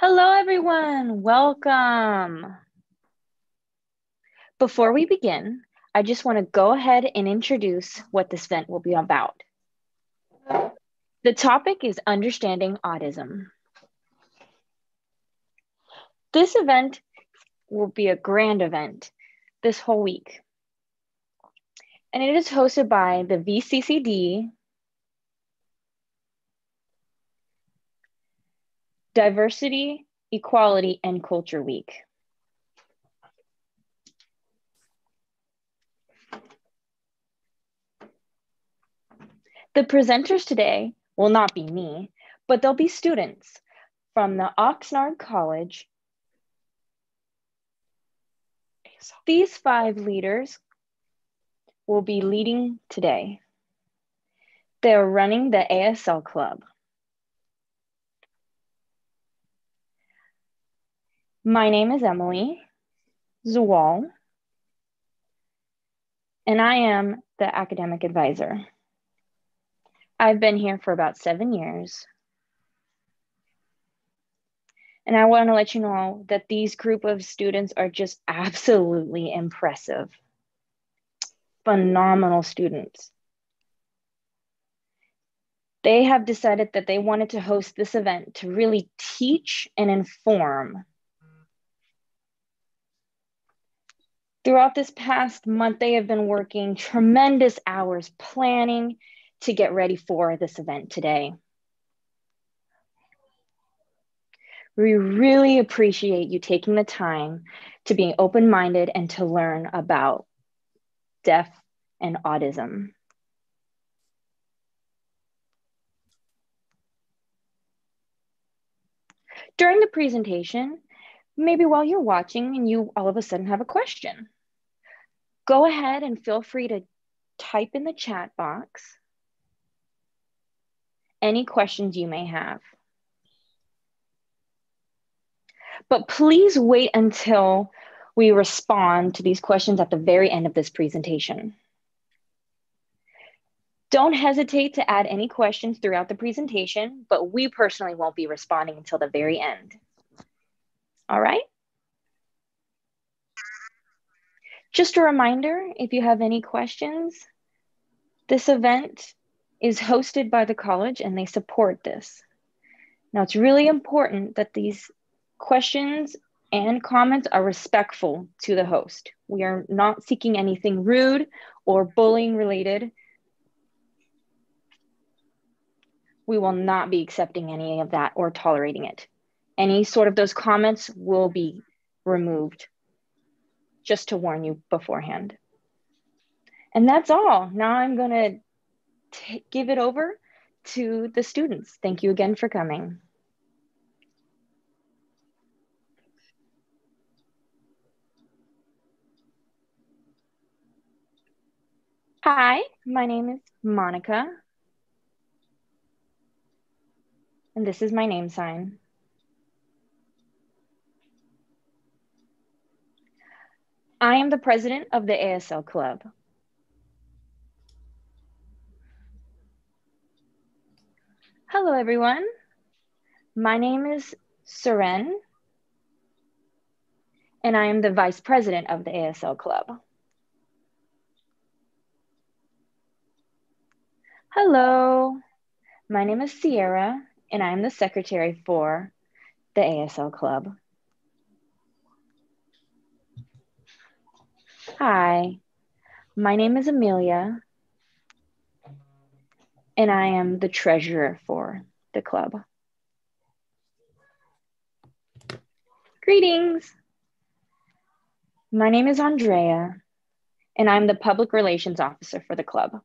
Hello, everyone. Welcome. Before we begin, I just want to go ahead and introduce what this event will be about. The topic is understanding audism. This event will be a grand event this whole week. And it is hosted by the VCCD, Diversity, Equality, and Culture Week. The presenters today will not be me, but they'll be students from the Oxnard College. These five leaders will be leading today. They're running the ASL Club. My name is Emily Zawal, and I am the academic advisor. I've been here for about seven years. And I want to let you know that these group of students are just absolutely impressive. Phenomenal students. They have decided that they wanted to host this event to really teach and inform Throughout this past month, they have been working tremendous hours planning to get ready for this event today. We really appreciate you taking the time to be open minded and to learn about deaf and audism. During the presentation, maybe while you're watching and you all of a sudden have a question go ahead and feel free to type in the chat box any questions you may have. But please wait until we respond to these questions at the very end of this presentation. Don't hesitate to add any questions throughout the presentation, but we personally won't be responding until the very end. All right? Just a reminder, if you have any questions, this event is hosted by the college and they support this. Now it's really important that these questions and comments are respectful to the host. We are not seeking anything rude or bullying related. We will not be accepting any of that or tolerating it. Any sort of those comments will be removed just to warn you beforehand. And that's all. Now I'm going to give it over to the students. Thank you again for coming. Hi, my name is Monica. And this is my name sign. I am the president of the ASL Club. Hello, everyone. My name is Seren, and I am the vice president of the ASL Club. Hello, my name is Sierra, and I am the secretary for the ASL Club. Hi, my name is Amelia, and I am the treasurer for the club. Greetings. My name is Andrea, and I'm the public relations officer for the club.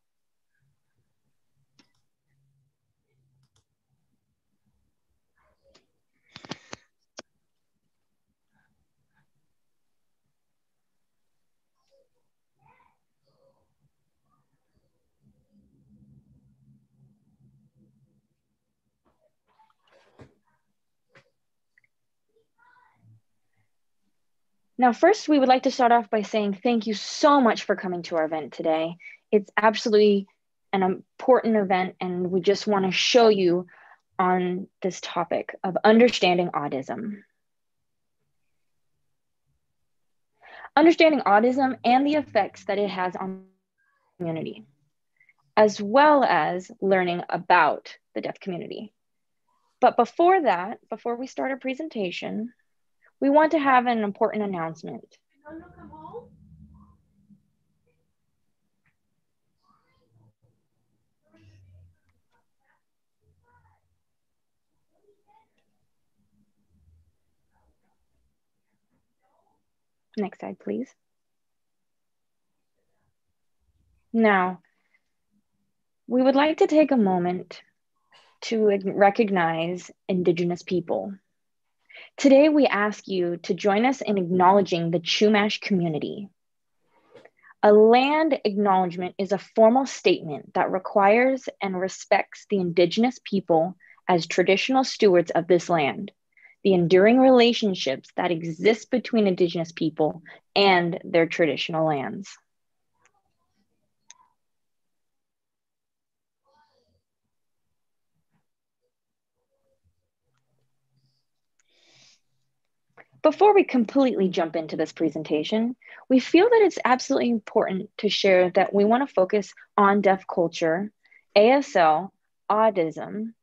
Now, first, we would like to start off by saying thank you so much for coming to our event today. It's absolutely an important event, and we just want to show you on this topic of understanding audism. Understanding audism and the effects that it has on community, as well as learning about the deaf community. But before that, before we start our presentation, we want to have an important announcement. Next slide, please. Now, we would like to take a moment to recognize Indigenous people. Today, we ask you to join us in acknowledging the Chumash community. A land acknowledgement is a formal statement that requires and respects the Indigenous people as traditional stewards of this land the enduring relationships that exist between Indigenous people and their traditional lands. Before we completely jump into this presentation, we feel that it's absolutely important to share that we want to focus on deaf culture, ASL, audism,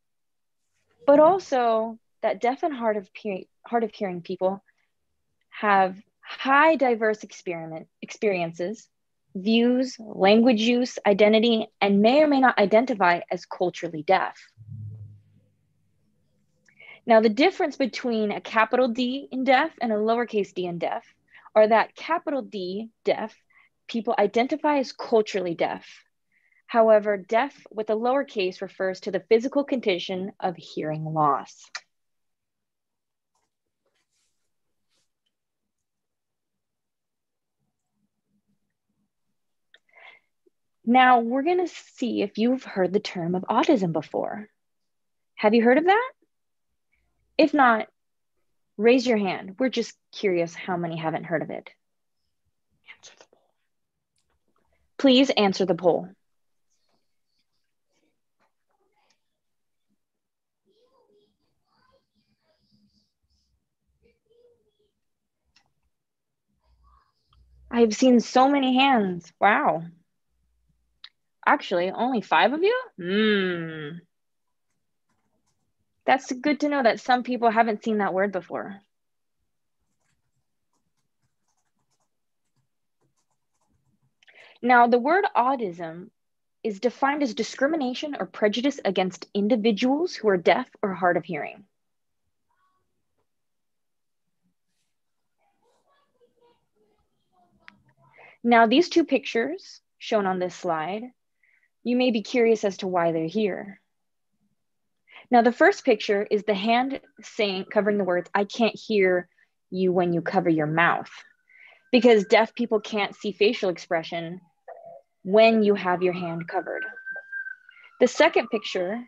but also that deaf and hard of, hard of hearing people have high diverse experiment experiences, views, language use, identity, and may or may not identify as culturally deaf. Now, the difference between a capital D in deaf and a lowercase d in deaf are that capital D, deaf, people identify as culturally deaf. However, deaf with a lowercase refers to the physical condition of hearing loss. Now we're going to see if you've heard the term of audism before. Have you heard of that? If not, raise your hand. We're just curious how many haven't heard of it. Answer the poll. Please answer the poll. I've seen so many hands. Wow. Actually, only five of you? Hmm. That's good to know that some people haven't seen that word before. Now, the word audism is defined as discrimination or prejudice against individuals who are deaf or hard of hearing. Now, these two pictures shown on this slide you may be curious as to why they're here. Now, the first picture is the hand saying, covering the words, I can't hear you when you cover your mouth. Because deaf people can't see facial expression when you have your hand covered. The second picture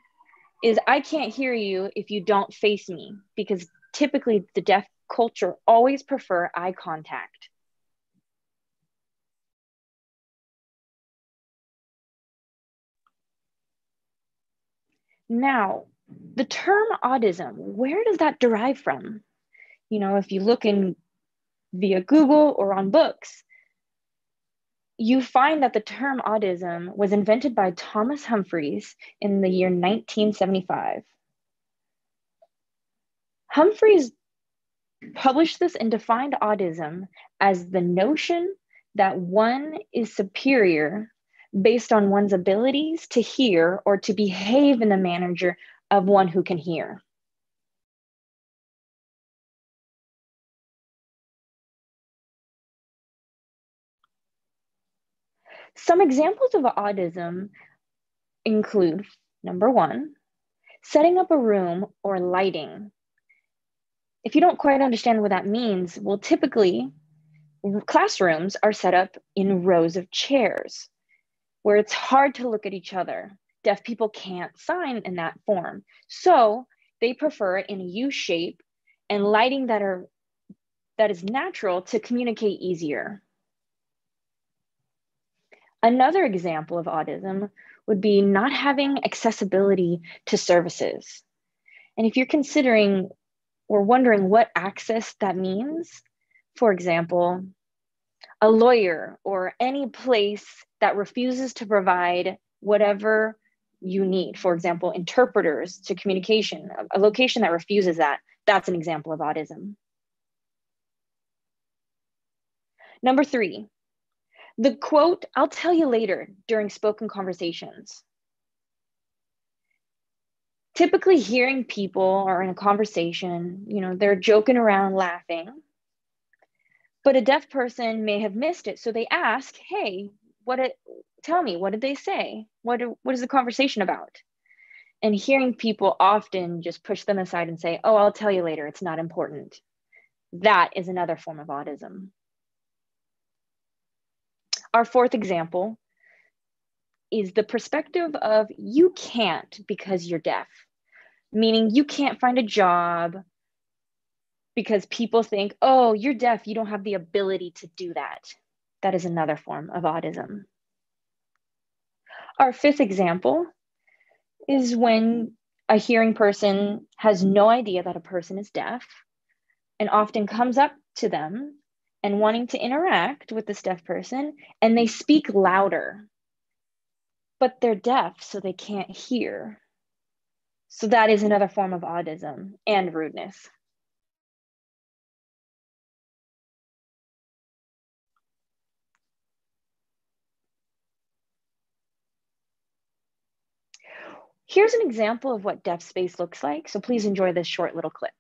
is I can't hear you if you don't face me, because typically the deaf culture always prefer eye contact. Now, the term audism, where does that derive from? You know, if you look in via Google or on books, you find that the term audism was invented by Thomas Humphries in the year 1975. Humphries published this and defined audism as the notion that one is superior based on one's abilities to hear or to behave in the manner of one who can hear. Some examples of audism include number one, setting up a room or lighting. If you don't quite understand what that means, well, typically classrooms are set up in rows of chairs where it's hard to look at each other. Deaf people can't sign in that form. So they prefer in a U shape and lighting that are that is natural to communicate easier. Another example of audism would be not having accessibility to services. And if you're considering or wondering what access that means, for example, a lawyer or any place that refuses to provide whatever you need, for example, interpreters to communication, a location that refuses that, that's an example of audism. Number three, the quote, I'll tell you later during spoken conversations. Typically, hearing people are in a conversation, you know, they're joking around, laughing, but a deaf person may have missed it. So they ask, hey, what it, tell me, what did they say? What, what is the conversation about? And hearing people often just push them aside and say, oh, I'll tell you later, it's not important. That is another form of audism. Our fourth example is the perspective of you can't because you're deaf, meaning you can't find a job because people think, oh, you're deaf, you don't have the ability to do that. That is another form of audism. Our fifth example is when a hearing person has no idea that a person is deaf and often comes up to them and wanting to interact with this deaf person, and they speak louder, but they're deaf, so they can't hear. So that is another form of audism and rudeness. Here's an example of what deaf space looks like, so please enjoy this short little clip.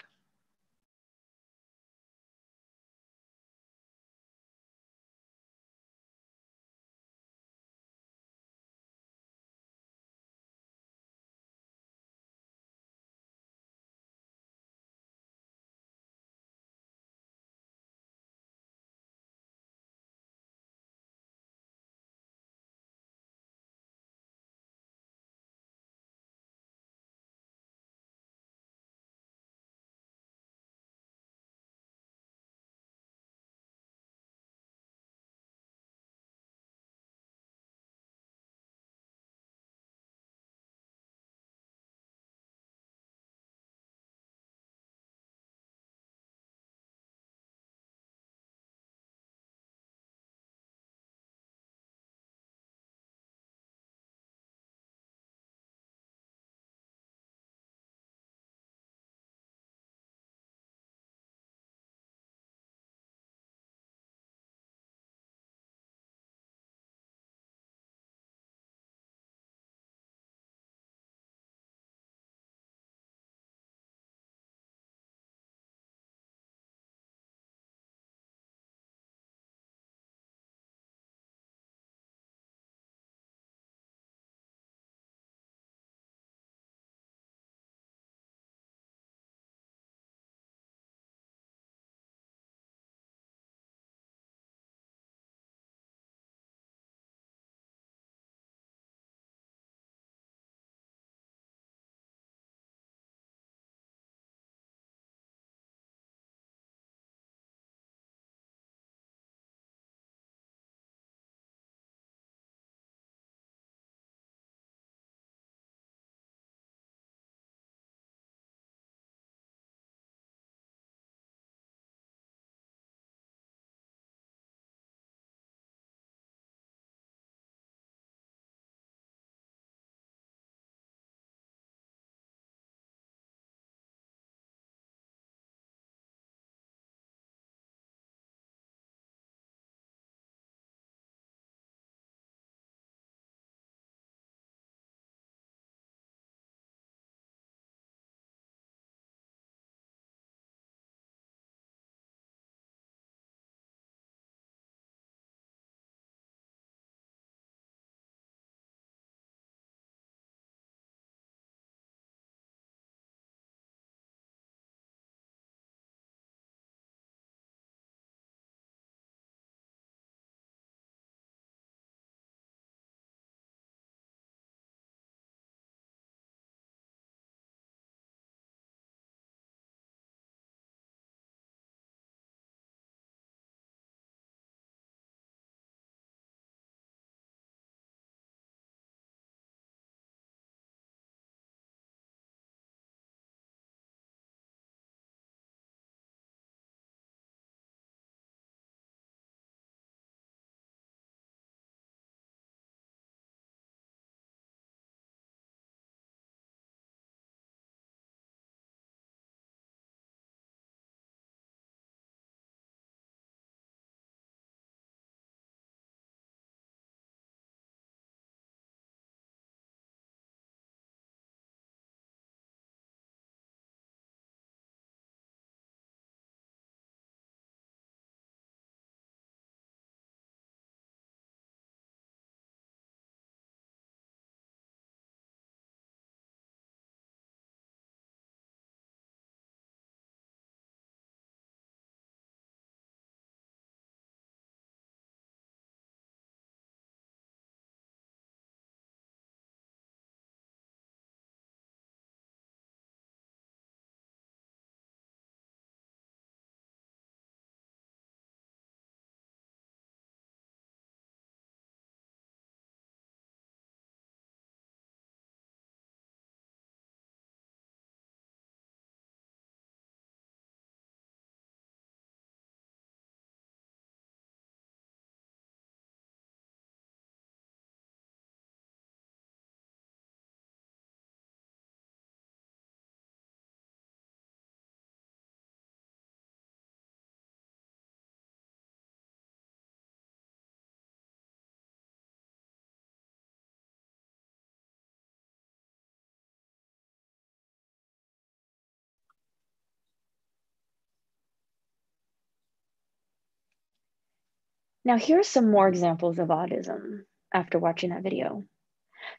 Now, here are some more examples of audism after watching that video.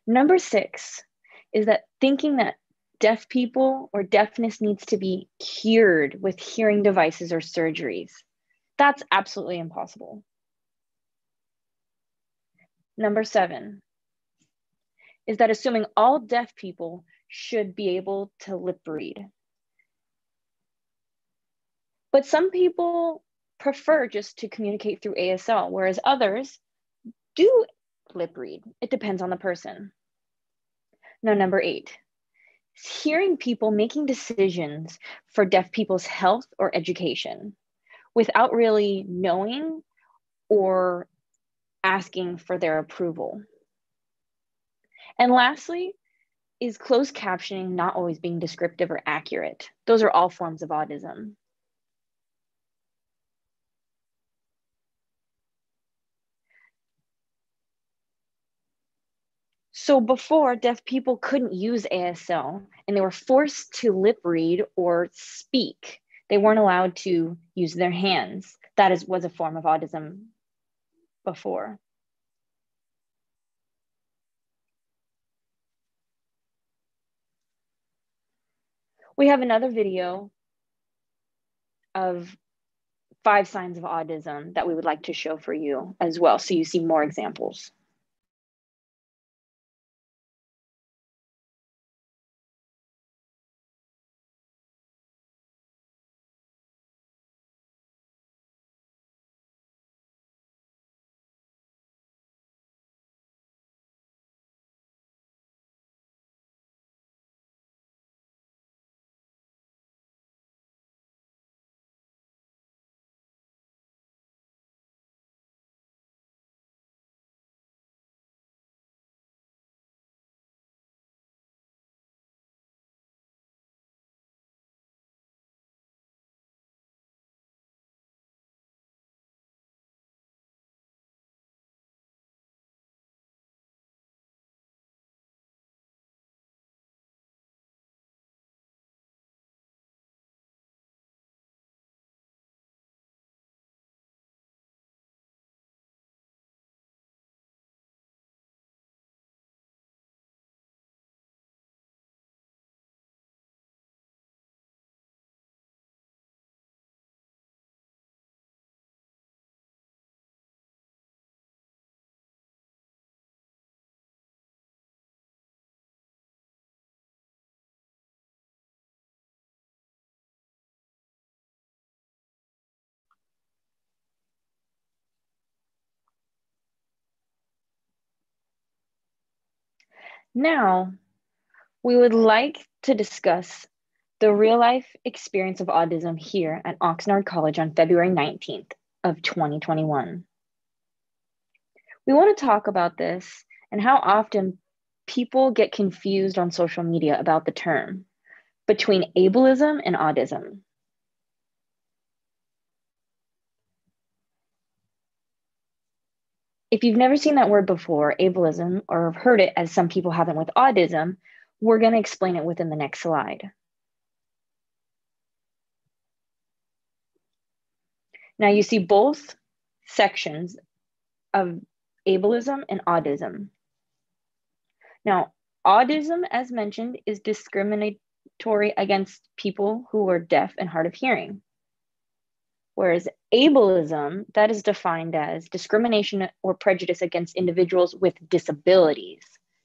Number six is that thinking that deaf people or deafness needs to be cured with hearing devices or surgeries. That's absolutely impossible. Number seven is that assuming all deaf people should be able to lip read. But some people prefer just to communicate through ASL, whereas others do lip read. It depends on the person. Now, number eight, hearing people making decisions for deaf people's health or education without really knowing or asking for their approval. And lastly, is closed captioning not always being descriptive or accurate? Those are all forms of audism. So before, deaf people couldn't use ASL and they were forced to lip read or speak. They weren't allowed to use their hands. That is, was a form of audism before. We have another video of five signs of audism that we would like to show for you as well, so you see more examples. Now, we would like to discuss the real life experience of audism here at Oxnard College on February 19th of 2021. We want to talk about this and how often people get confused on social media about the term between ableism and audism. If you've never seen that word before, ableism, or have heard it as some people haven't with audism, we're going to explain it within the next slide. Now you see both sections of ableism and audism. Now, audism, as mentioned, is discriminatory against people who are deaf and hard of hearing. Whereas ableism, that is defined as discrimination or prejudice against individuals with disabilities.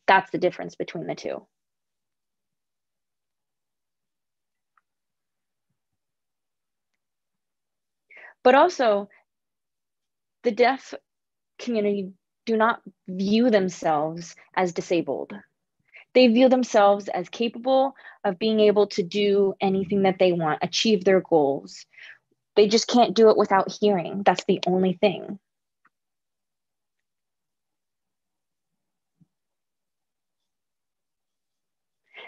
That's the difference between the two. But also, the deaf community do not view themselves as disabled. They view themselves as capable of being able to do anything that they want, achieve their goals, they just can't do it without hearing. That's the only thing.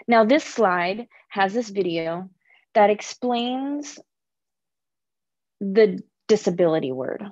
Now, this slide has this video that explains the disability word.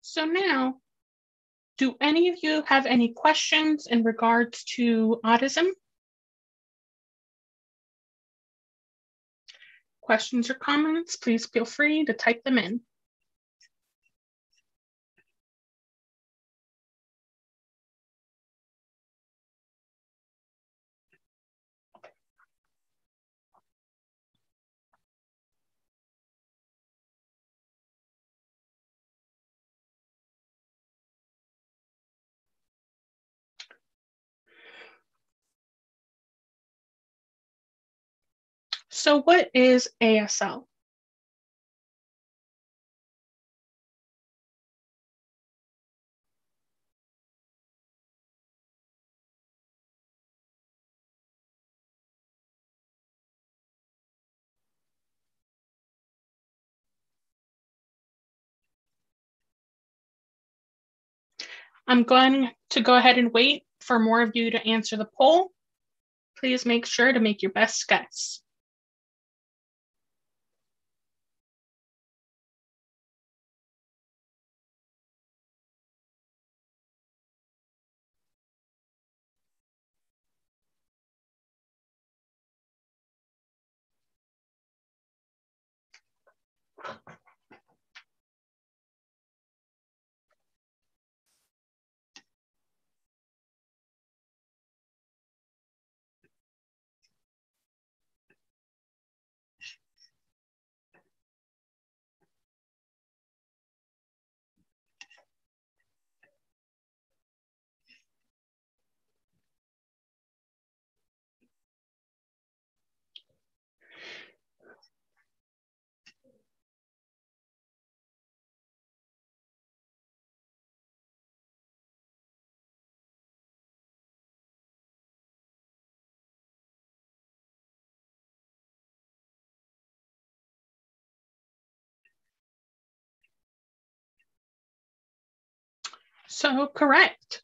So now, do any of you have any questions in regards to audism? Questions or comments, please feel free to type them in. So what is ASL? I'm going to go ahead and wait for more of you to answer the poll. Please make sure to make your best guess. So correct.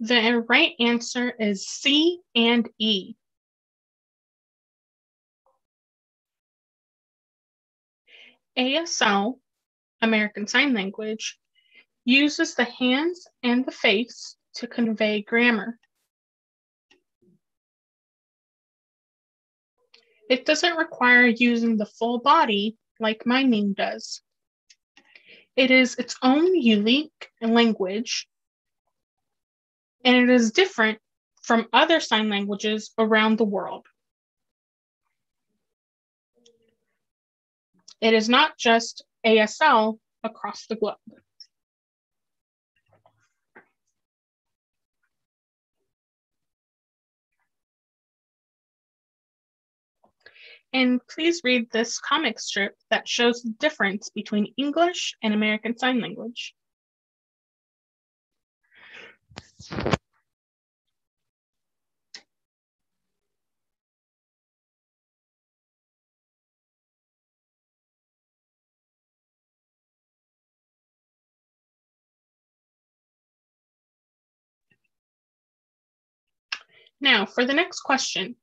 The right answer is C and E. ASL, American Sign Language, uses the hands and the face to convey grammar. It doesn't require using the full body like my name does. It is its own unique language, and it is different from other sign languages around the world. It is not just ASL across the globe. And please read this comic strip that shows the difference between English and American Sign Language. Now, for the next question,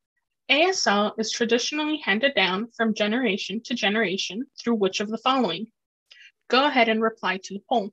ASL is traditionally handed down from generation to generation through which of the following? Go ahead and reply to the poll.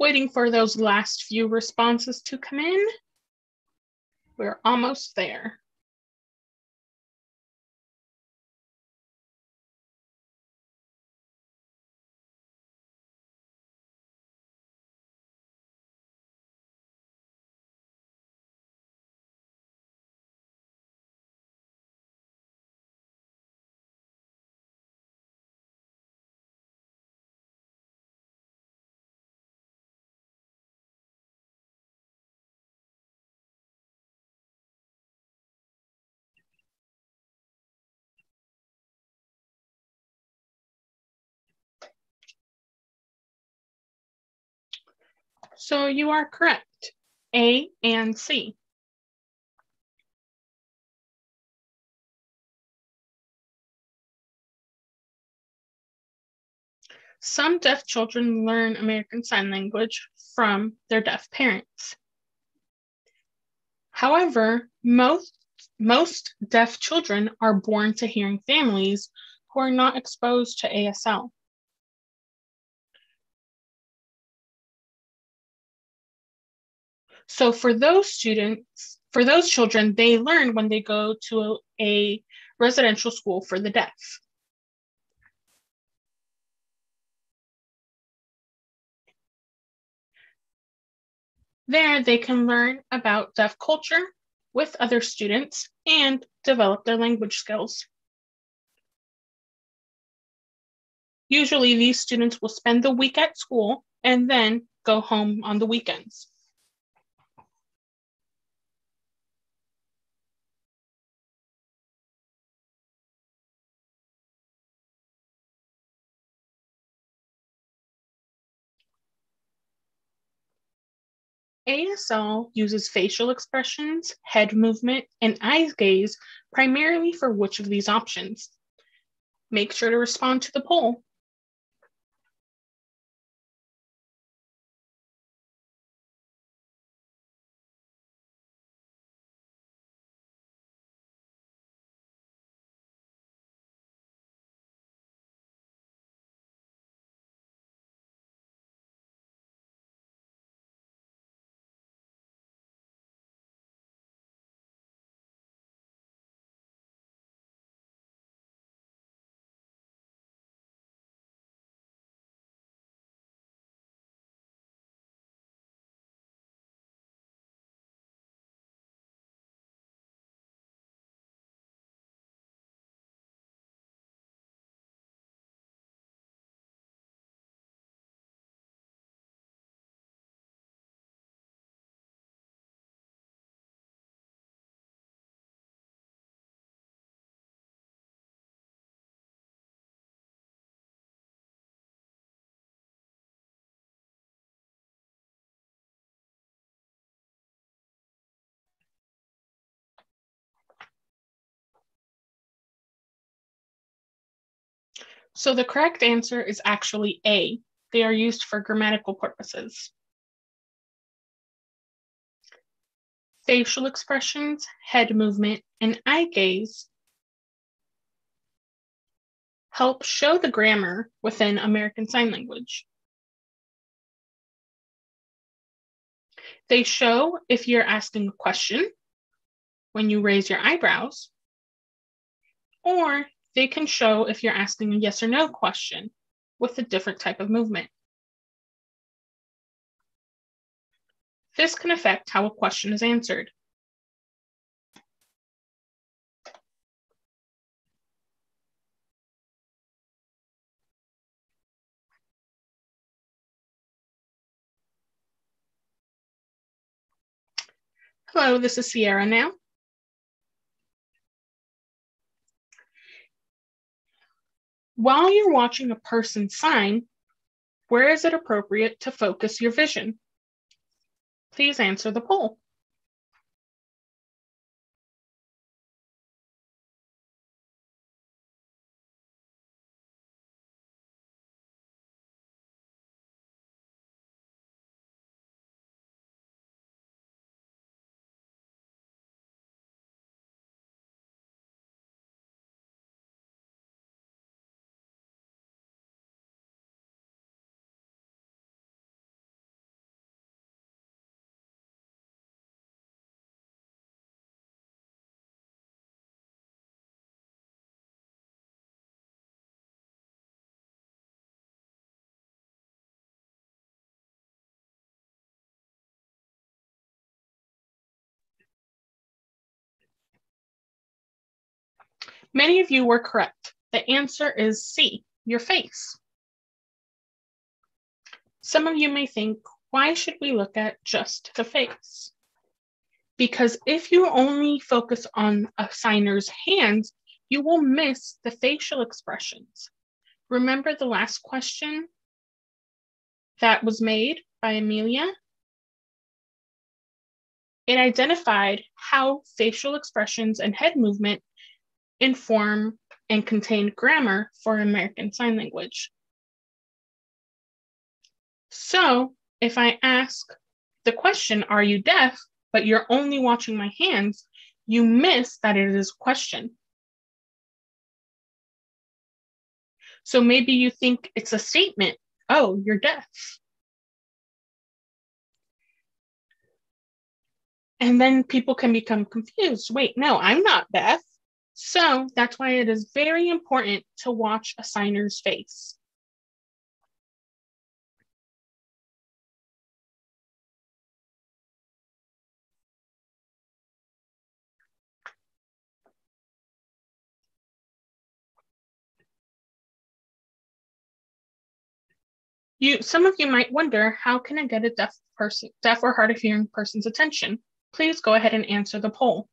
Waiting for those last few responses to come in. We're almost there. So you are correct. A and C. Some deaf children learn American Sign Language from their deaf parents. However, most, most deaf children are born to hearing families who are not exposed to ASL. So for those students, for those children, they learn when they go to a, a residential school for the deaf. There, they can learn about deaf culture with other students and develop their language skills. Usually, these students will spend the week at school and then go home on the weekends. ASL uses facial expressions, head movement, and eye gaze primarily for which of these options? Make sure to respond to the poll. So the correct answer is actually A. They are used for grammatical purposes. Facial expressions, head movement, and eye gaze help show the grammar within American Sign Language. They show if you're asking a question when you raise your eyebrows, or they can show if you're asking a yes or no question with a different type of movement. This can affect how a question is answered. Hello, this is Sierra now. While you're watching a person sign, where is it appropriate to focus your vision? Please answer the poll. Many of you were correct. The answer is C, your face. Some of you may think, why should we look at just the face? Because if you only focus on a signer's hands, you will miss the facial expressions. Remember the last question that was made by Amelia? It identified how facial expressions and head movement inform and contain grammar for American Sign Language. So if I ask the question, Are you deaf? but you're only watching my hands, you miss that it is a question. So maybe you think it's a statement. Oh, you're deaf. And then people can become confused. Wait, no, I'm not deaf. So that's why it is very important to watch a signer's face. You, some of you might wonder, how can I get a deaf person, deaf or hard of hearing person's attention? Please go ahead and answer the poll.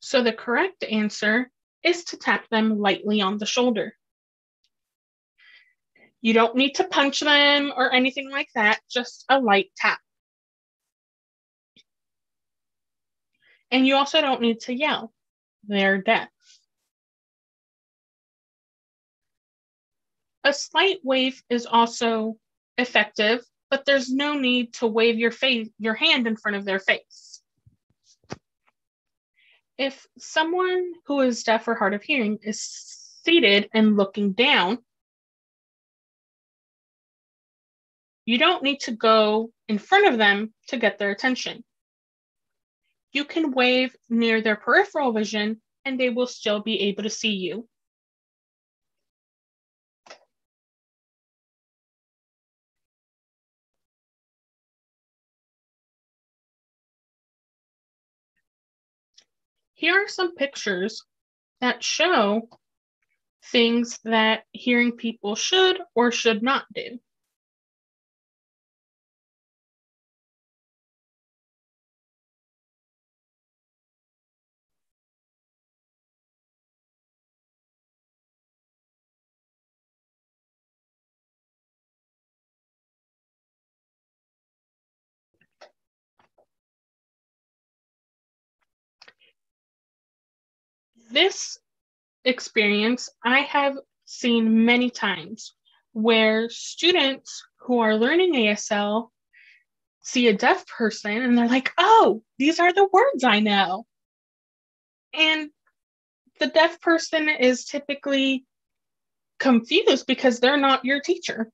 So the correct answer is to tap them lightly on the shoulder. You don't need to punch them or anything like that, just a light tap. And you also don't need to yell, they're deaf. A slight wave is also effective, but there's no need to wave your face, your hand in front of their face if someone who is deaf or hard of hearing is seated and looking down, you don't need to go in front of them to get their attention. You can wave near their peripheral vision and they will still be able to see you. Here are some pictures that show things that hearing people should or should not do. This experience I have seen many times where students who are learning ASL see a deaf person and they're like, oh, these are the words I know. And the deaf person is typically confused because they're not your teacher.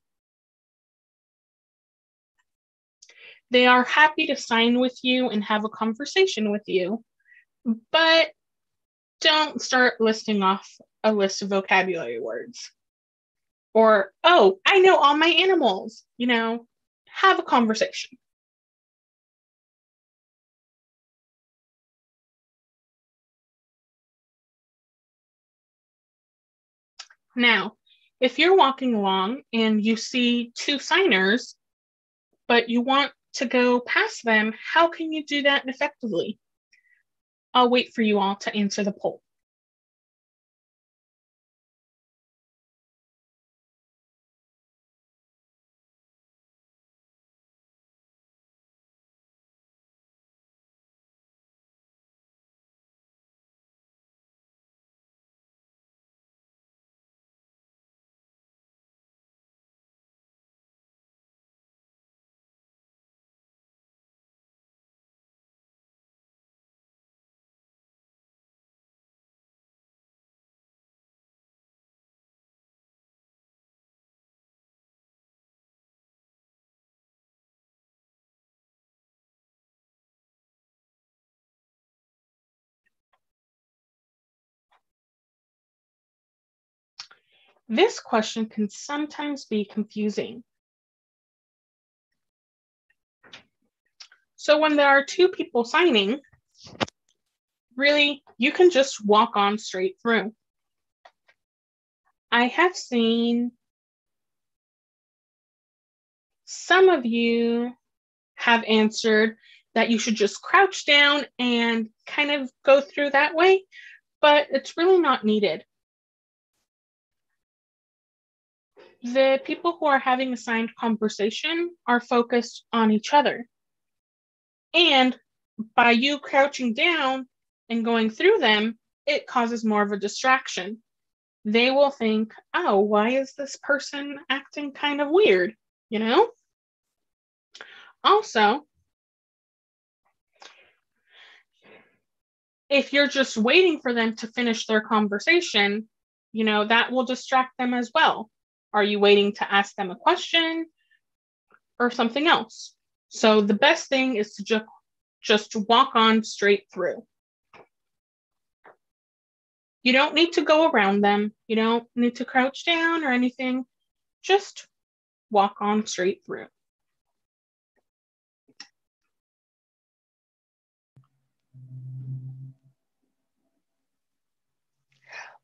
They are happy to sign with you and have a conversation with you, but don't start listing off a list of vocabulary words. Or, oh, I know all my animals. You know, have a conversation. Now, if you're walking along and you see two signers, but you want to go past them, how can you do that effectively? I'll wait for you all to answer the poll. This question can sometimes be confusing. So when there are two people signing, really, you can just walk on straight through. I have seen some of you have answered that you should just crouch down and kind of go through that way, but it's really not needed. The people who are having a signed conversation are focused on each other. And by you crouching down and going through them, it causes more of a distraction. They will think, oh, why is this person acting kind of weird? You know? Also, if you're just waiting for them to finish their conversation, you know, that will distract them as well. Are you waiting to ask them a question or something else? So the best thing is to just just walk on straight through. You don't need to go around them. You don't need to crouch down or anything. Just walk on straight through.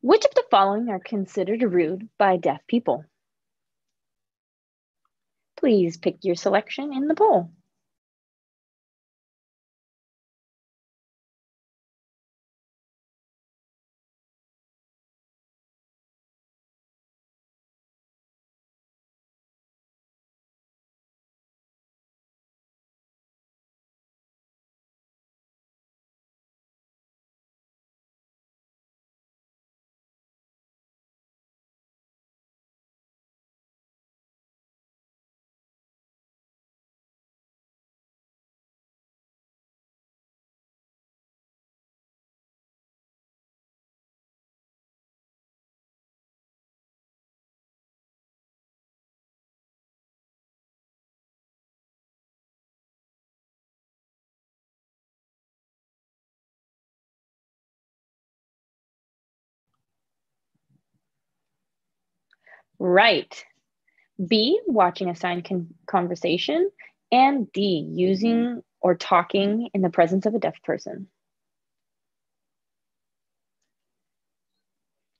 Which of the following are considered rude by deaf people? Please pick your selection in the poll. Right. B, watching a signed con- conversation. And D, using mm-hmm. or talking in the presence of a deaf person.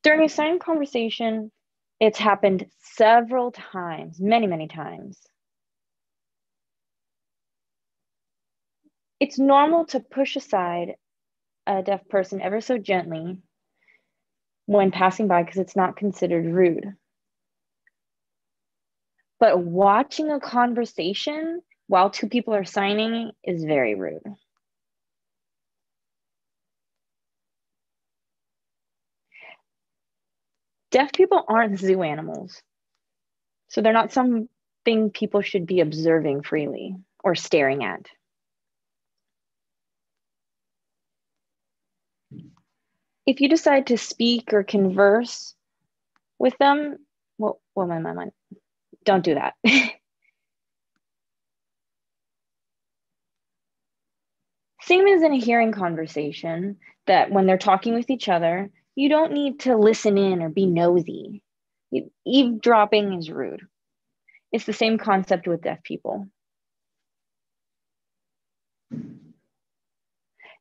During a signed conversation, it's happened several times, many, many times. It's normal to push aside a deaf person ever so gently when passing by because it's not considered rude. But watching a conversation while two people are signing is very rude. Deaf people aren't zoo animals. So they're not something people should be observing freely or staring at. If you decide to speak or converse with them, well, well, my, my, my, don't do that. Same as in a hearing conversation, that when they're talking with each other, you don't need to listen in or be nosy. Eavesdropping is rude. It's the same concept with deaf people.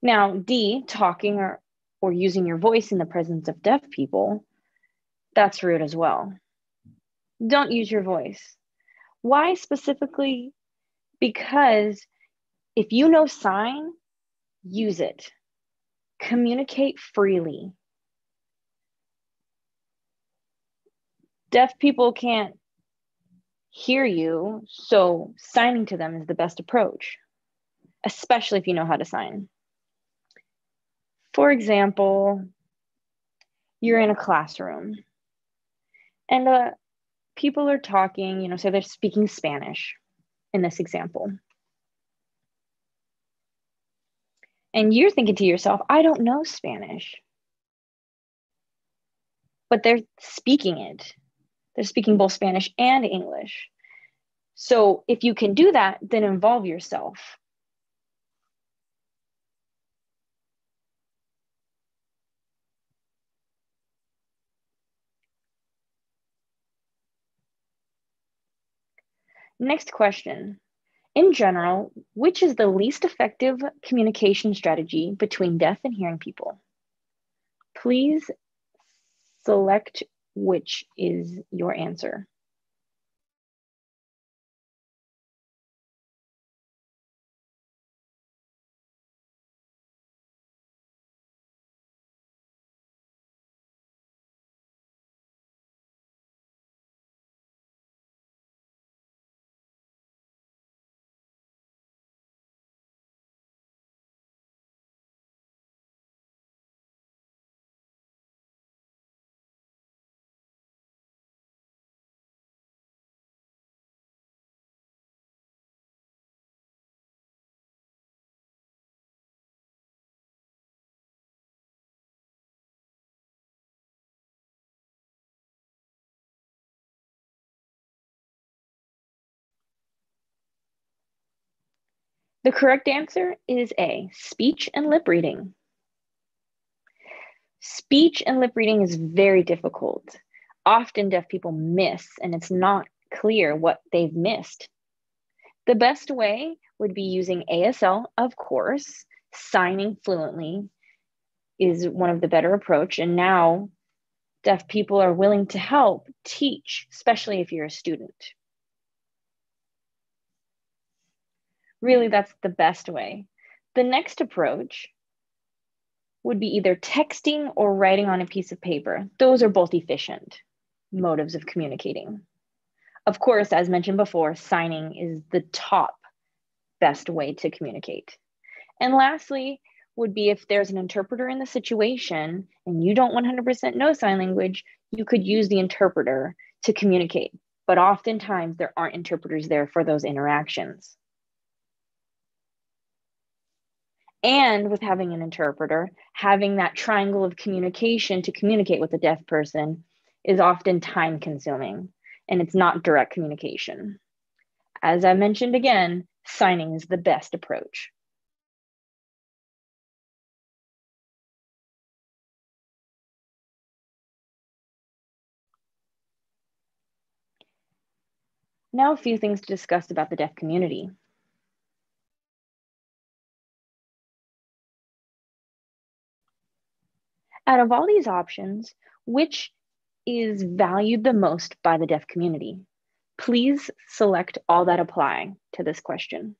Now, D, talking or, or using your voice in the presence of deaf people, that's rude as well don't use your voice. Why specifically? Because if you know sign, use it. Communicate freely. Deaf people can't hear you, so signing to them is the best approach, especially if you know how to sign. For example, you're in a classroom and a, people are talking, you know, so they're speaking Spanish in this example. And you're thinking to yourself, I don't know Spanish. But they're speaking it. They're speaking both Spanish and English. So if you can do that, then involve yourself. Next question. In general, which is the least effective communication strategy between deaf and hearing people? Please select which is your answer. The correct answer is A, speech and lip reading. Speech and lip reading is very difficult. Often deaf people miss and it's not clear what they've missed. The best way would be using ASL, of course. Signing fluently is one of the better approach. And now deaf people are willing to help teach, especially if you're a student. Really, that's the best way. The next approach would be either texting or writing on a piece of paper. Those are both efficient motives of communicating. Of course, as mentioned before, signing is the top best way to communicate. And lastly, would be if there's an interpreter in the situation and you don't 100% know sign language, you could use the interpreter to communicate. But oftentimes, there aren't interpreters there for those interactions. And with having an interpreter, having that triangle of communication to communicate with a deaf person is often time consuming and it's not direct communication. As I mentioned again, signing is the best approach. Now, a few things to discuss about the deaf community. Out of all these options, which is valued the most by the deaf community? Please select all that apply to this question.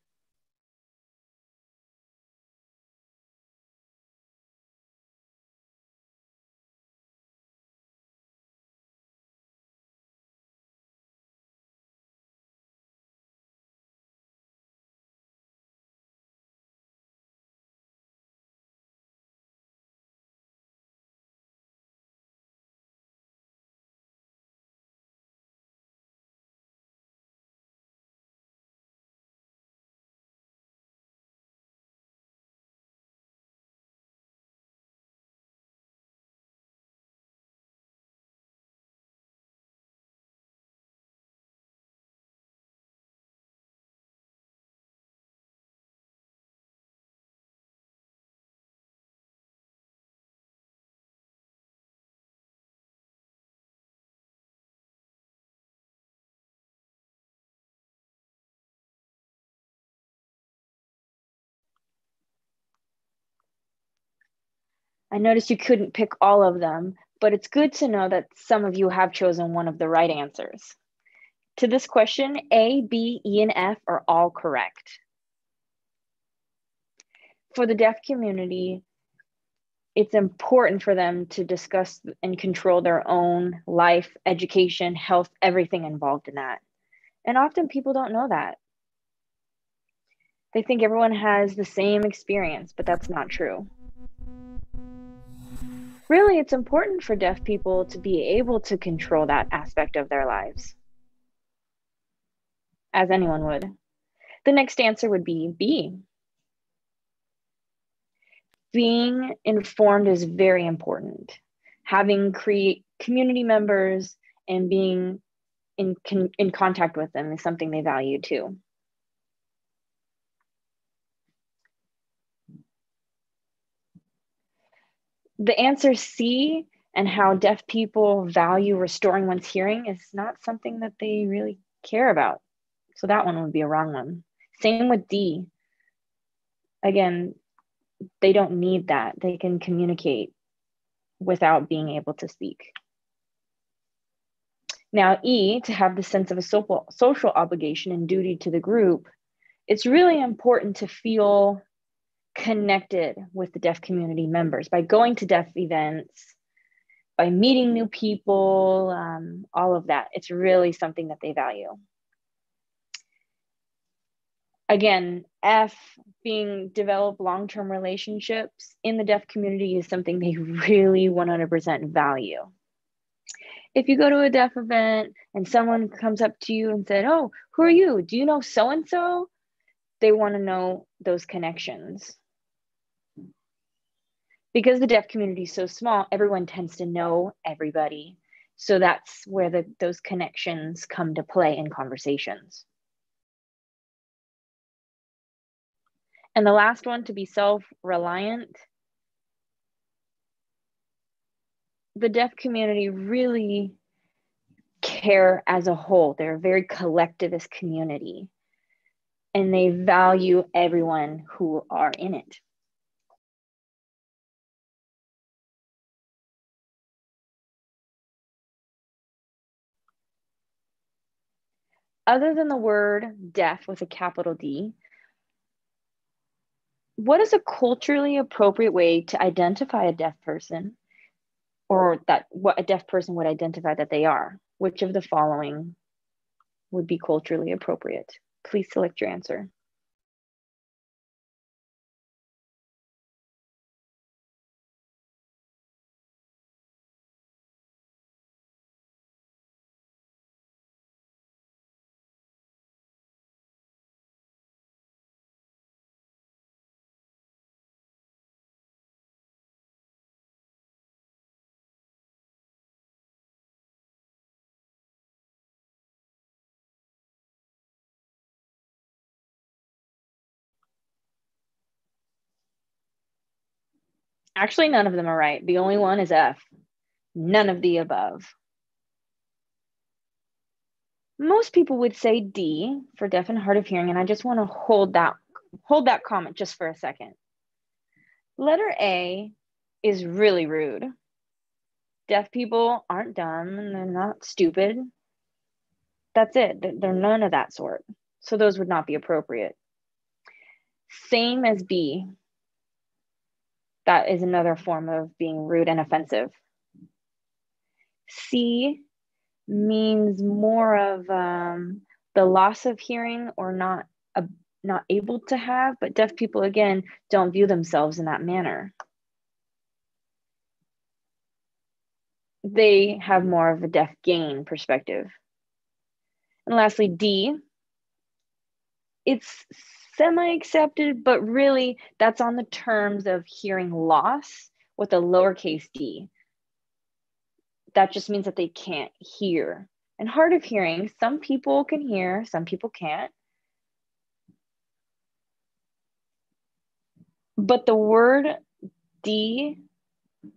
I noticed you couldn't pick all of them, but it's good to know that some of you have chosen one of the right answers. To this question, A, B, E, and F are all correct. For the deaf community, it's important for them to discuss and control their own life, education, health, everything involved in that. And often people don't know that. They think everyone has the same experience, but that's not true really it's important for deaf people to be able to control that aspect of their lives. As anyone would. The next answer would be b. Being informed is very important. Having create community members and being in, in contact with them is something they value too the answer C and how deaf people value restoring one's hearing is not something that they really care about. So that one would be a wrong one. Same with D. Again, they don't need that. They can communicate without being able to speak. Now, E, to have the sense of a social, social obligation and duty to the group, it's really important to feel connected with the deaf community members by going to deaf events, by meeting new people, um, all of that. It's really something that they value. Again, F, being develop long term relationships in the deaf community is something they really 100% value. If you go to a deaf event and someone comes up to you and said, Oh, who are you? Do you know so and so? They want to know those connections because the deaf community is so small, everyone tends to know everybody. So that's where the, those connections come to play in conversations. And the last one to be self reliant. The deaf community really care as a whole. They're a very collectivist community and they value everyone who are in it. Other than the word deaf with a capital D, what is a culturally appropriate way to identify a deaf person or that what a deaf person would identify that they are? Which of the following would be culturally appropriate? Please select your answer. Actually, none of them are right. The only one is F. None of the above. Most people would say D for deaf and hard of hearing, and I just want to hold that hold that comment just for a second. Letter A is really rude. Deaf people aren't dumb and they're not stupid. That's it. They're none of that sort. So those would not be appropriate. Same as B that is another form of being rude and offensive. C means more of um, the loss of hearing or not a, not able to have, but deaf people again don't view themselves in that manner. They have more of a deaf gain perspective. And lastly, D, it's semi accepted, but really that's on the terms of hearing loss with a lowercase d. That just means that they can't hear. And hard of hearing, some people can hear, some people can't. But the word D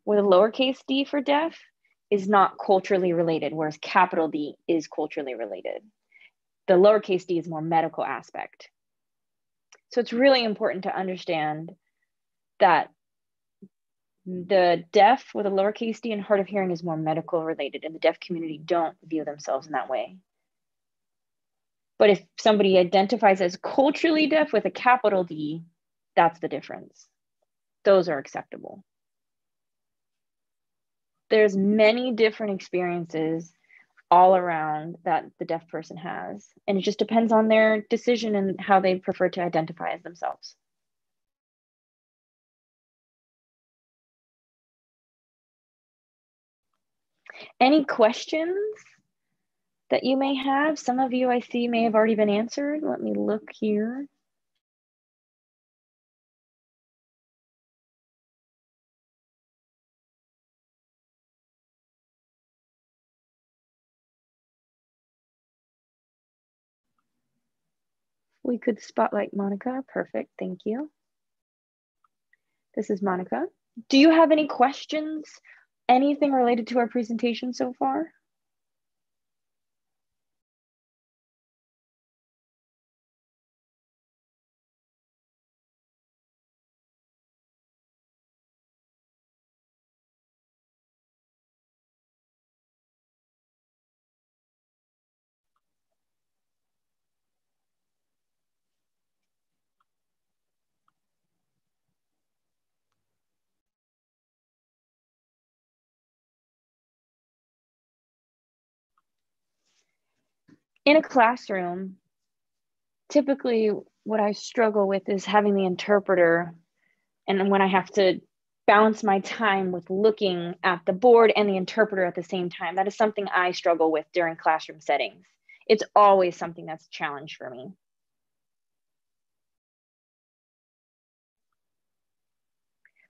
with a lowercase d for deaf is not culturally related, whereas capital D is culturally related. The lowercase d is more medical aspect. So it's really important to understand that the deaf with a lowercase d and hard of hearing is more medical related, and the deaf community don't view themselves in that way. But if somebody identifies as culturally deaf with a capital D, that's the difference. Those are acceptable. There's many different experiences all around that the deaf person has. And it just depends on their decision and how they prefer to identify as themselves. Any questions that you may have? Some of you I see may have already been answered. Let me look here. We could spotlight Monica. Perfect. Thank you. This is Monica. Do you have any questions? Anything related to our presentation so far? In a classroom, typically what I struggle with is having the interpreter and when I have to balance my time with looking at the board and the interpreter at the same time. That is something I struggle with during classroom settings. It's always something that's a challenge for me.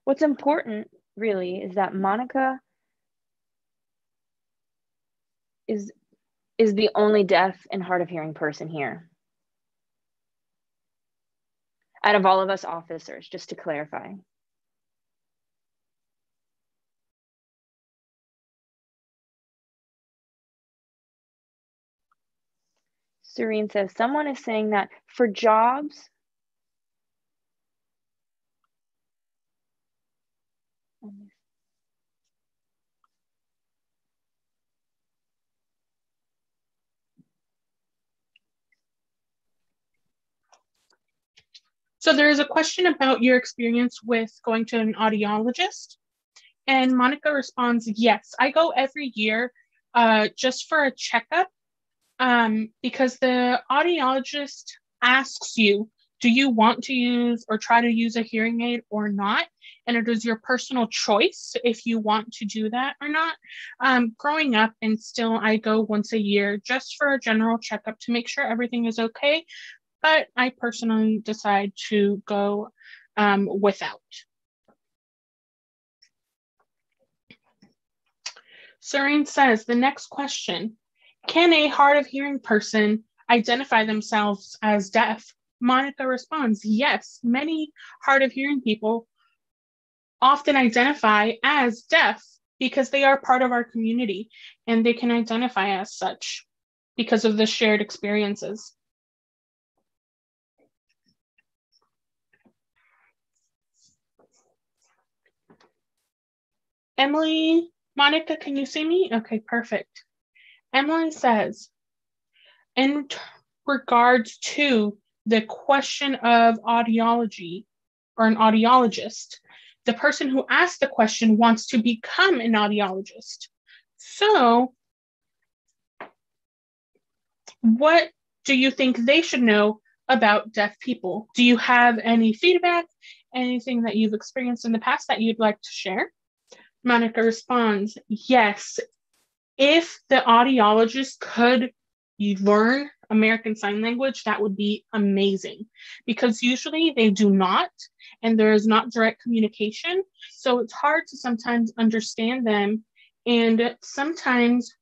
What's important really is that Monica is is the only deaf and hard of hearing person here. Out of all of us officers, just to clarify. Serene says, someone is saying that for jobs, So there is a question about your experience with going to an audiologist. And Monica responds, yes, I go every year uh, just for a checkup um, because the audiologist asks you, do you want to use or try to use a hearing aid or not? And it is your personal choice if you want to do that or not. Um, growing up, and still, I go once a year just for a general checkup to make sure everything is okay but I personally decide to go um, without. Serene says the next question Can a hard of hearing person identify themselves as deaf? Monica responds Yes, many hard of hearing people often identify as deaf because they are part of our community and they can identify as such because of the shared experiences. Emily, Monica, can you see me? Okay, perfect. Emily says, in regards to the question of audiology or an audiologist, the person who asked the question wants to become an audiologist. So, what do you think they should know about deaf people? Do you have any feedback, anything that you've experienced in the past that you'd like to share? Monica responds, Yes, if the audiologist could learn American Sign Language, that would be amazing because usually they do not, and there is not direct communication. So it's hard to sometimes understand them. And sometimes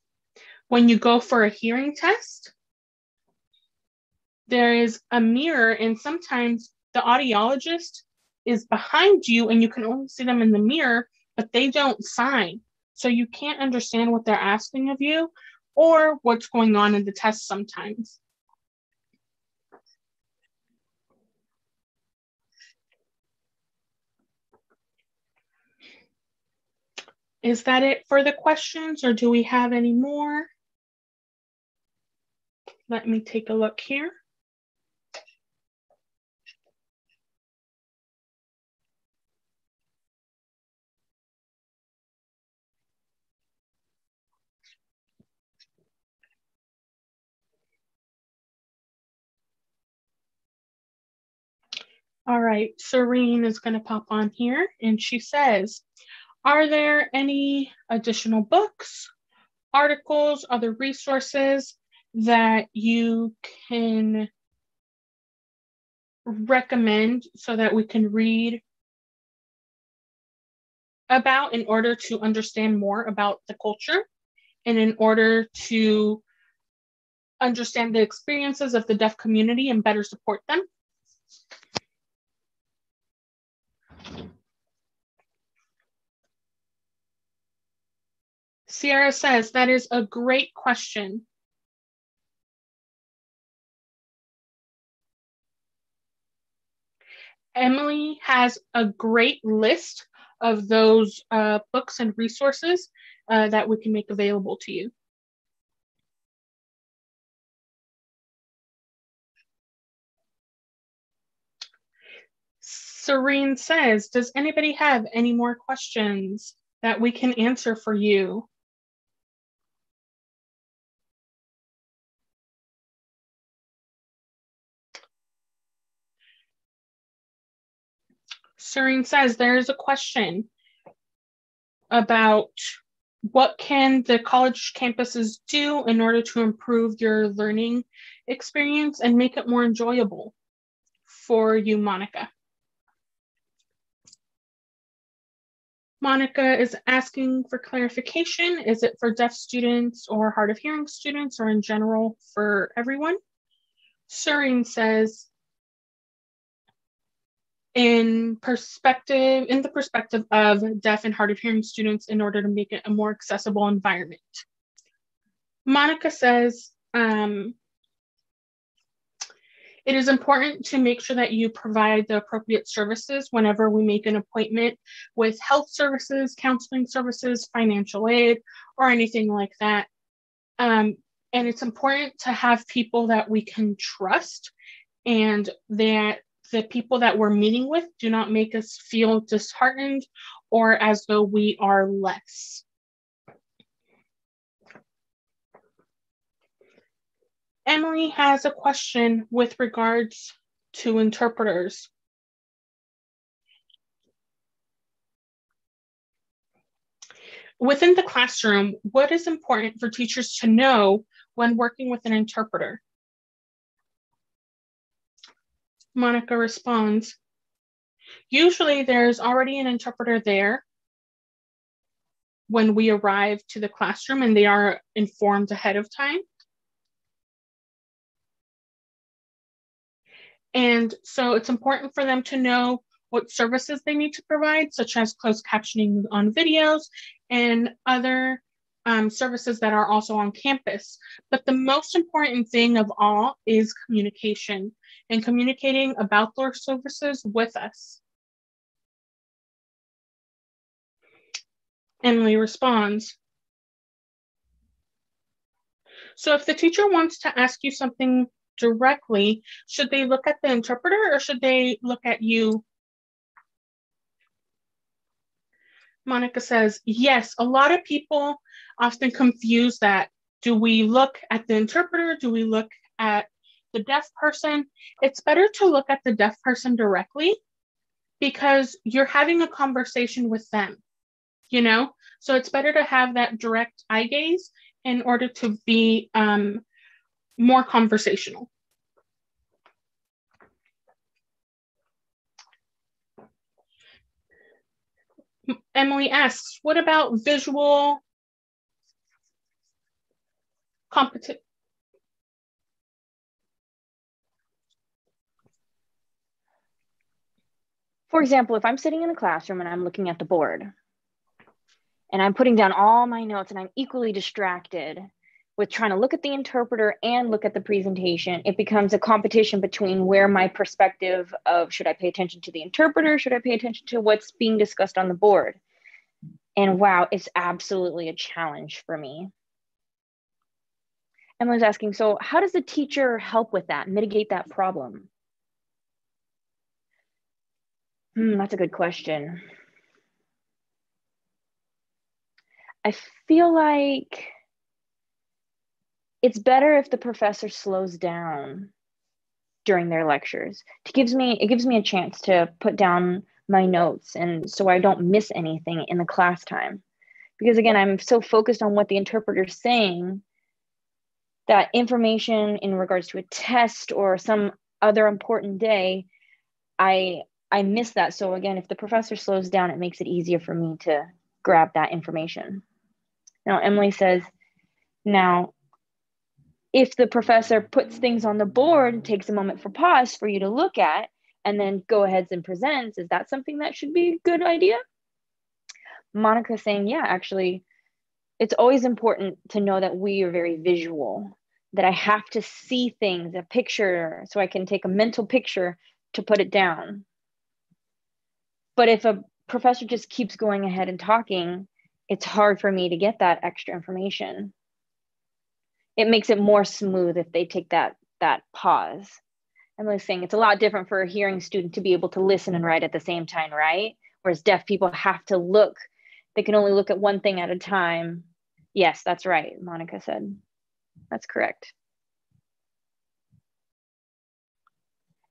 when you go for a hearing test, there is a mirror, and sometimes the audiologist is behind you, and you can only see them in the mirror but they don't sign. So you can't understand what they're asking of you or what's going on in the test sometimes. Is that it for the questions or do we have any more? Let me take a look here. All right, Serene is going to pop on here and she says, Are there any additional books, articles, other resources that you can recommend so that we can read about in order to understand more about the culture and in order to understand the experiences of the deaf community and better support them? Sierra says, that is a great question. Emily has a great list of those uh, books and resources uh, that we can make available to you. Serene says, does anybody have any more questions that we can answer for you? Serene says there's a question about what can the college campuses do in order to improve your learning experience and make it more enjoyable for you, Monica? Monica is asking for clarification. Is it for deaf students or hard of hearing students or in general for everyone? Serene says, in perspective, in the perspective of deaf and hard of hearing students in order to make it a more accessible environment. Monica says, um, it is important to make sure that you provide the appropriate services whenever we make an appointment with health services, counseling services, financial aid, or anything like that. Um, and it's important to have people that we can trust and that the people that we're meeting with do not make us feel disheartened or as though we are less. Emily has a question with regards to interpreters. Within the classroom, what is important for teachers to know when working with an interpreter? Monica responds, usually there's already an interpreter there when we arrive to the classroom and they are informed ahead of time. And so it's important for them to know what services they need to provide, such as closed captioning on videos and other um, services that are also on campus. But the most important thing of all is communication and communicating about their services with us. Emily responds, so if the teacher wants to ask you something directly, should they look at the interpreter or should they look at you? Monica says, yes, a lot of people often confuse that. Do we look at the interpreter? Do we look at the deaf person? It's better to look at the deaf person directly because you're having a conversation with them, you know? So it's better to have that direct eye gaze in order to be um, more conversational. Emily asks, what about visual competition? For example, if I'm sitting in a classroom and I'm looking at the board and I'm putting down all my notes and I'm equally distracted with trying to look at the interpreter and look at the presentation, it becomes a competition between where my perspective of should I pay attention to the interpreter, should I pay attention to what's being discussed on the board? And wow, it's absolutely a challenge for me. Emily's asking, so how does the teacher help with that, mitigate that problem? Hmm, that's a good question. I feel like it's better if the professor slows down during their lectures. It gives me it gives me a chance to put down my notes and so I don't miss anything in the class time. Because again, I'm so focused on what the interpreter's saying that information in regards to a test or some other important day, I I miss that. So again, if the professor slows down, it makes it easier for me to grab that information. Now Emily says, now if the professor puts things on the board, takes a moment for pause for you to look at, and then go ahead and presents, is that something that should be a good idea? Monica saying, yeah, actually, it's always important to know that we are very visual, that I have to see things, a picture, so I can take a mental picture to put it down. But if a professor just keeps going ahead and talking, it's hard for me to get that extra information it makes it more smooth if they take that that pause. I'm saying it's a lot different for a hearing student to be able to listen and write at the same time, right? Whereas deaf people have to look, they can only look at one thing at a time. Yes, that's right, Monica said. That's correct.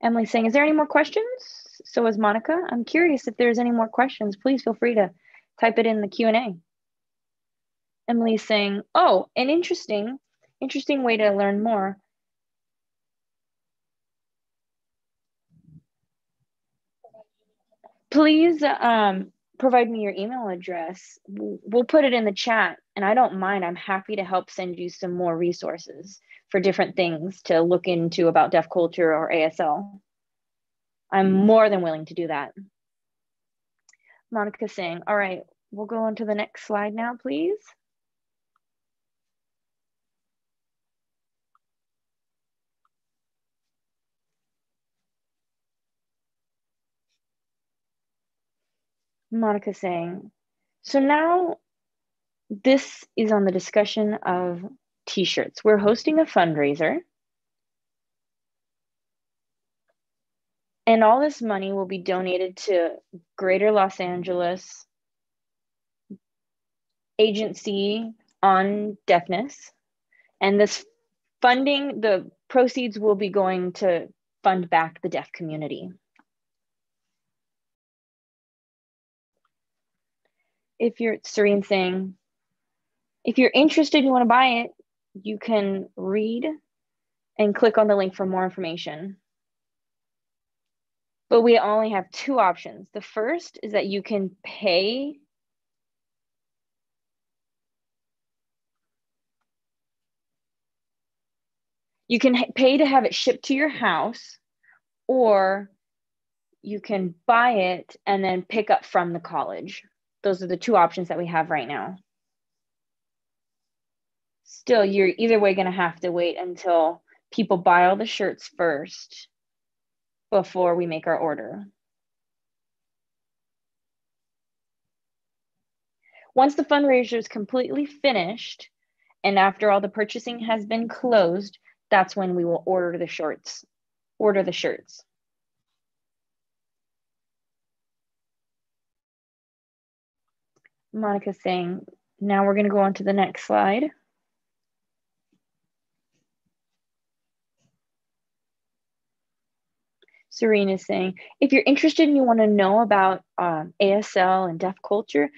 Emily saying, is there any more questions? So is Monica. I'm curious if there's any more questions. Please feel free to type it in the Q&A. Emily's saying, oh, an interesting, interesting way to learn more. Please um, provide me your email address. We'll put it in the chat and I don't mind. I'm happy to help send you some more resources for different things to look into about deaf culture or ASL. I'm more than willing to do that. Monica saying, all right, we'll go on to the next slide now, please. Monica saying, so now this is on the discussion of t-shirts. We're hosting a fundraiser. And all this money will be donated to Greater Los Angeles Agency on Deafness. And this funding, the proceeds will be going to fund back the deaf community. If you're Serene saying, if you're interested you want to buy it, you can read and click on the link for more information. But we only have two options. The first is that you can pay You can pay to have it shipped to your house, or you can buy it and then pick up from the college. Those are the two options that we have right now still you're either way going to have to wait until people buy all the shirts first before we make our order. Once the fundraiser is completely finished and after all the purchasing has been closed, that's when we will order the shorts, order the shirts. Monica's saying, now we're going to go on to the next slide. Serene is saying, if you're interested and you want to know about um, ASL and deaf culture,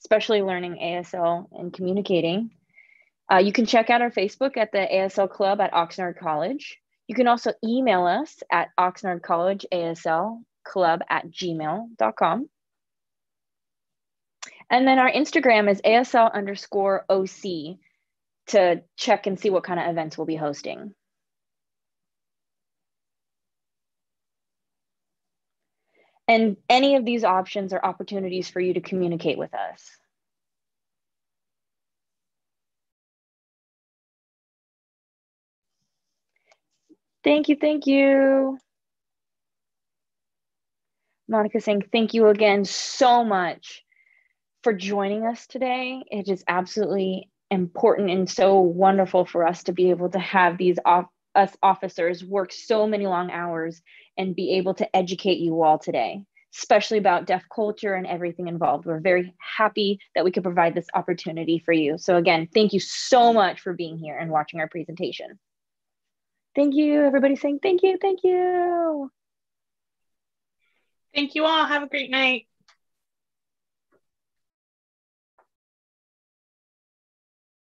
especially learning ASL and communicating, uh, you can check out our Facebook at the ASL Club at Oxnard College. You can also email us at Oxnard College ASL Club at gmail.com. And then our Instagram is ASL underscore OC to check and see what kind of events we'll be hosting. And any of these options are opportunities for you to communicate with us. Thank you, thank you. Monica saying, thank you again so much for joining us today. It is absolutely important and so wonderful for us to be able to have these off us officers work so many long hours and be able to educate you all today, especially about deaf culture and everything involved. We're very happy that we could provide this opportunity for you. So again, thank you so much for being here and watching our presentation. Thank you, everybody saying thank you, thank you. Thank you all. Have a great night.